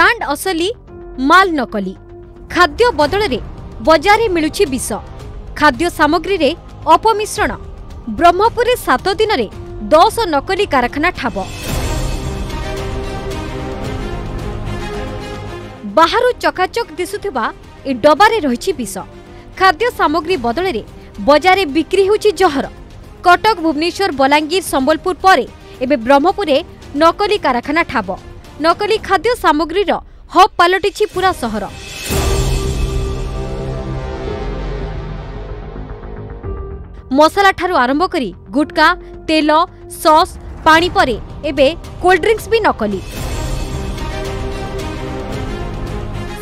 Brand ଅସଲି ମାଲ ନକଲି। ଖାଦ୍ୟ ବଦଳରେ ବଜାରରେ ମିଳୁଛି ବିଷ। ଖାଦ୍ୟ ସାମଗ୍ରୀରେ ଅପମିଶ୍ରଣ। ବ୍ରହ୍ମପୁରରେ ସାତ ଦିନରେ ଦଶ ନକଲି କାରଖାନା ଠାବ। ବାହାରୁ ଚକାଚକ୍ ଦିଶୁଥିବା ଏ ଡବାରେ ରହିଛି ବିଷ। ଖାଦ୍ୟ ସାମଗ୍ରୀ ବଦଳରେ ବଜାରରେ ବିକ୍ରି ହେଉଛି ଜହର। କଟକ ଭୁବନେଶ୍ୱର ବଲାଙ୍ଗୀର ସମ୍ବଲପୁର ପରେ ଏବେ ବ୍ରହ୍ମପୁରରେ ନକଲି କାରଖାନା ଠାବ। ନକଲି ଖାଦ୍ୟ ସାମଗ୍ରୀର ହବ୍ ପାଲଟିଛି ପୁରା ସହର। ମସଲାଠାରୁ ଆରମ୍ଭ କରି ଗୁଟକା ତେଲ ସସ୍ ପାଣି ପରେ ଏବେ କୋଲ୍ଡ୍ରିଙ୍କ୍ସ ବି ନକଲି।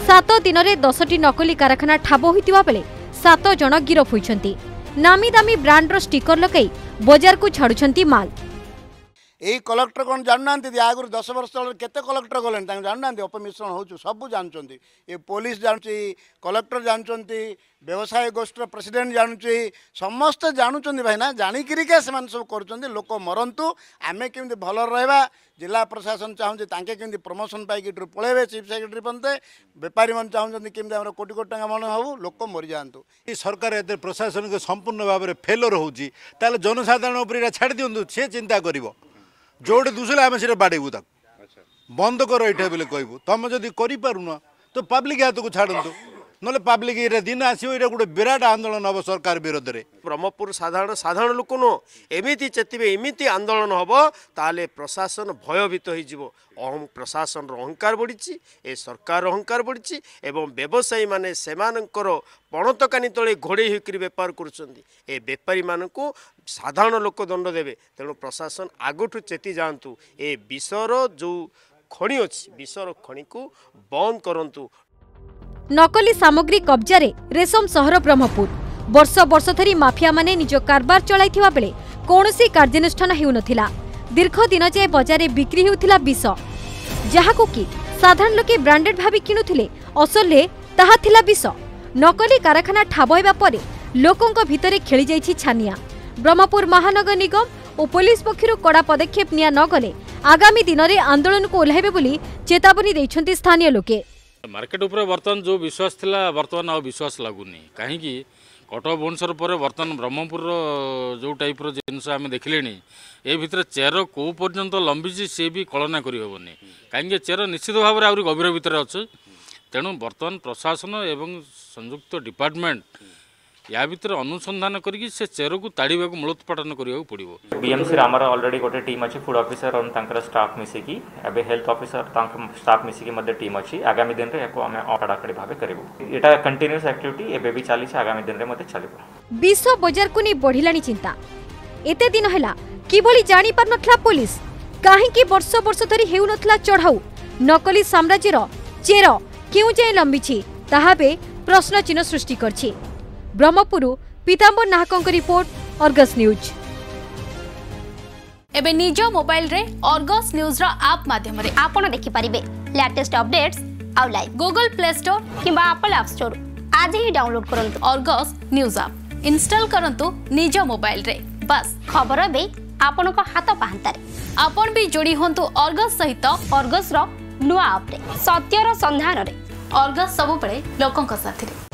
ସାତ ଦିନରେ ଦଶଟି ନକଲି କାରଖାନା ଠାବ ହୋଇଥିବା ବେଳେ ସାତ ଜଣ ଗିରଫ ହୋଇଛନ୍ତି। ନାମୀ ଦାମୀ ବ୍ରାଣ୍ଡର ଷ୍ଟିକର ଲଗାଇ ବଜାରକୁ ଛାଡୁଛନ୍ତି ମାଲ। यही कलेक्टर कौन जानना आगुरी दस वर्ष तल के कलेक्टर गले जानूना अपमिश्रण हो सब जानते ये पुलिस जानू कलेक्टर जानते व्यवसाय गोष्ठी प्रेसिडेंट जानू समस्ते जानते भाईना जाणिक सब कर लोक मरतु आम कमी भल रहा जिला प्रशासन चाहूँगी तांके प्रमोशन पाई पलैबे चिफ सेक्रेटरी बनते बेपारी मैंने चाहूँ केमी आम कोटी कोटी टाँग मन हूँ लोक मरी जातु सरकार ये प्रशासन के संपूर्ण भाव में फेलर हो जनसाधारण छाड़ दिंतु सी चिंता कर ଯେଉଁଠି ଦୂଷିଲେ ଆମେ ସେଇଟା ବାଡ଼େଇବୁ ତାକୁ ବନ୍ଦ କର ଏଇଟା ବୋଲି କହିବୁ ତୁମେ ଯଦି କରିପାରୁନ ତ ପବ୍ଲିକ୍ ହାତକୁ ଛାଡ଼ନ୍ତୁ ନହେଲେ ପାବ୍ଲିକ ଏଇଟା ଦିନ ଆସିବ ଏଇଟା ଗୋଟେ ବିରାଟ ଆନ୍ଦୋଳନ ହେବ ସରକାର ବିରୋଧରେ। ବ୍ରହ୍ମପୁର ସାଧାରଣ ସାଧାରଣ ଲୋକ ନୁହଁ ଏମିତି ଚେତିବେ ଏମିତି ଆନ୍ଦୋଳନ ହେବ ତାହେଲେ ପ୍ରଶାସନ ଭୟଭୀତ ହୋଇଯିବ। ପ୍ରଶାସନର ଅହଙ୍କାର ବଢ଼ିଛି ଏ ସରକାରର ଅହଙ୍କାର ବଢ଼ିଛି ଏବଂ ବ୍ୟବସାୟୀମାନେ ସେମାନଙ୍କର ପଣତକାନି ତଳେ ଘୋଡ଼େଇ ହୋଇକରି ବେପାର କରୁଛନ୍ତି। ଏ ବେପାରୀମାନଙ୍କୁ ସାଧାରଣ ଲୋକ ଦଣ୍ଡ ଦେବେ। ତେଣୁ ପ୍ରଶାସନ ଆଗଠୁ ଚେତି ଯାଆନ୍ତୁ। ଏ ବିଷର ଯେଉଁ ଖଣି ଅଛି ବିଷର ଖଣିକୁ ବନ୍ଦ କରନ୍ତୁ। ନକଲି ସାମଗ୍ରୀ କବ୍ଜାରେ ରେଶମ ସହର ବ୍ରହ୍ମପୁର। ବର୍ଷ ବର୍ଷ ଧରି ମାଫିଆମାନେ ନିଜ କାରବାର ଚଳାଇଥିବା ବେଳେ କୌଣସି କାର୍ଯ୍ୟାନୁଷ୍ଠାନ ହେଉନଥିଲା। ଦୀର୍ଘ ଦିନ ଯାଏ ବଜାରରେ ବିକ୍ରି ହେଉଥିଲା ବିଷ। ଯାହାକୁ କି ସାଧାରଣ ଲୋକେ ବ୍ରାଣ୍ଡେଡ୍ ଭାବି କିଣୁଥିଲେ ଅସଲରେ ତାହା ଥିଲା ବିଷ। ନକଲି କାରଖାନା ଠାବ ହେବା ପରେ ଲୋକଙ୍କ ଭିତରେ ଖେଳିଯାଇଛି ଛାନିଆ। ବ୍ରହ୍ମପୁର ମହାନଗର ନିଗମ ଓ ପୋଲିସ ପକ୍ଷରୁ କଡ଼ା ପଦକ୍ଷେପ ନିଆ ନଗଲେ ଆଗାମୀ ଦିନରେ ଆନ୍ଦୋଳନକୁ ଓହ୍ଲାଇବେ ବୋଲି ଚେତାବନୀ ଦେଇଛନ୍ତି ସ୍ଥାନୀୟ ଲୋକେ। ମାର୍କେଟ ଉପରେ ବର୍ତ୍ତମାନ ଯେଉଁ ବିଶ୍ୱାସ ଥିଲା ବର୍ତ୍ତମାନ ଆଉ ବିଶ୍ୱାସ ଲାଗୁନି। କାହିଁକି? କଟକ ଭୁବନେଶ୍ୱର ପରେ ବର୍ତ୍ତମାନ ବ୍ରହ୍ମପୁରର ଯେଉଁ ଟାଇପ୍ର ଜିନିଷ ଆମେ ଦେଖିଲେଣି ଏ ଭିତରେ ଚେର କେଉଁ ପର୍ଯ୍ୟନ୍ତ ଲମ୍ବିଛି ସେ ବି କଳନା କରିହେବନି। କାହିଁକି ଚେର ନିଶ୍ଚିତ ଭାବରେ ଆହୁରି ଗଭୀର ଭିତରେ ଅଛି। ତେଣୁ ବର୍ତ୍ତମାନ ପ୍ରଶାସନ ଏବଂ ସଂଯୁକ୍ତ ଡିପାର୍ଟମେଣ୍ଟ ୟା ଭିତରେ ଅନୁସନ୍ଧାନ କରିକି ସେ ଚେରକୁ ତାଡ଼ିବାକୁ ମୂଳୋତ୍ପାଟନ କରିବାକୁ ପଡ଼ିବ ବିଏମ୍ସିରେ ଆମର ଅଲରେଡ଼ି ଗୋଟେ ଟିମ୍ ଅଛି ଫୁଡ୍ ଅଫିସର ଏବଂ ତାଙ୍କର ଷ୍ଟାଫ୍ ମିଶିକି ଏବେ ହେଲ୍ଥ ଅଫିସର ତାଙ୍କ ଷ୍ଟାଫ୍ ମିଶିକି ମଧ୍ୟ ଟିମ୍ ଅଛି ଆଗାମୀ ଦିନରେ ଏହାକୁ ଆମେ ଅକାଡ଼ାକଡ଼ି ଭାବେ କରିବୁ ଏଇଟା କଣ୍ଟିନ୍ୟୁସ୍ ଆକ୍ଟିଭିଟି ଏବେ ବି ଚାଲିଛି ଆଗାମୀ ଦିନରେ ମଧ୍ୟ ଚାଲିବ ବିଷ ବଜାରକୁ ନେଇ ବଢ଼ିଲାଣି ଚିନ୍ତା ଏତେ ଦିନ ହେଲା କିଭଳି ଜାଣିପାରୁନଥିଲା ପୋଲିସ କାହିଁକି ବର୍ଷ ବର୍ଷ ଧରି ହେଉନଥିଲା ଚଢ଼ାଉ ନକଲି ସାମ୍ରାଜ୍ୟର ଚେର କେଉଁ ଯାଏଁ ଲମ୍ବିଛି ତାହା ଏବେ ପ୍ରଶ୍ନଚିହ୍ନ ସୃଷ୍ଟି କରିଛି ବ୍ରହ୍ମପୁରରୁ ପୀତାମ୍ବର ନାହକଙ୍କ ରିପୋର୍ଟ ଅର୍ଗସ୍ ନ୍ୟୁଜ୍। ଏବେ ନିଜ ମୋବାଇଲରେ ଅର୍ଗସ୍ ନ୍ୟୁଜ୍ର ଆପ୍ ମାଧ୍ୟମରେ ଆପଣ ଦେଖିପାରିବେ ଲାଟେଷ୍ଟ ଅପଡେଟ୍ସ ଆଉ ଲାଇଭ୍ ଗୁଗଲ ପ୍ଲେ ଷ୍ଟୋର କିମ୍ବା ଆପଲ୍ ଆପ୍ ଷ୍ଟୋର ଆଜି ହିଁ ଡାଉନଲୋଡ୍ କରନ୍ତୁ ଅର୍ଗସ୍ ନ୍ୟୁଜ୍ ଆପ୍। ଇନଷ୍ଟଲ କରନ୍ତୁ ନିଜ ମୋବାଇଲରେ। ବାସ୍ ଖବର ଏବେ ଆପଣଙ୍କ ହାତ ପାହାନ୍ତାରେ। ଆପଣ ବି ଯୋଡ଼ି ହୁଅନ୍ତୁ ଅର୍ଗସ୍ ସହିତ ଅର୍ଗସ୍ର ନୂଆ ଆପ୍ରେ ସତ୍ୟର ସନ୍ଧାନରେ। ଅର୍ଗସ୍ ସବୁବେଳେ ଲୋକଙ୍କ ସାଥିରେ।